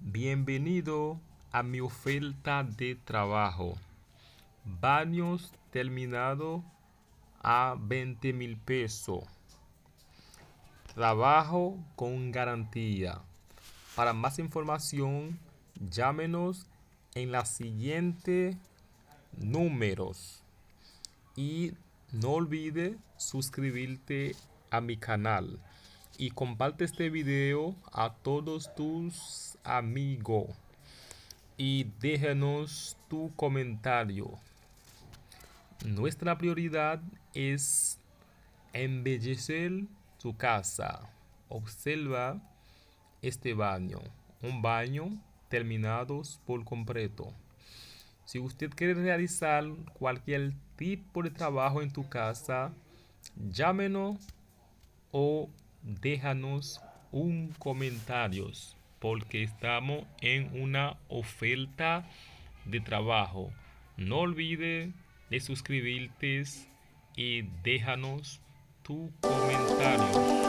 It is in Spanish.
Bienvenido a mi oferta de trabajo. Baños terminado a 20 mil pesos. Trabajo con garantía. Para más información, llámenos en la siguiente números. Y no olvide suscribirte a mi canal. Y comparte este video a todos tus amigos. Y déjanos tu comentario. Nuestra prioridad es embellecer su casa. Observa este baño. Un baño terminado por completo. Si usted quiere realizar cualquier tipo de trabajo en tu casa, llámenos o déjanos un comentario porque estamos en una oferta de trabajo. No olvide de suscribirte y déjanos tu comentario.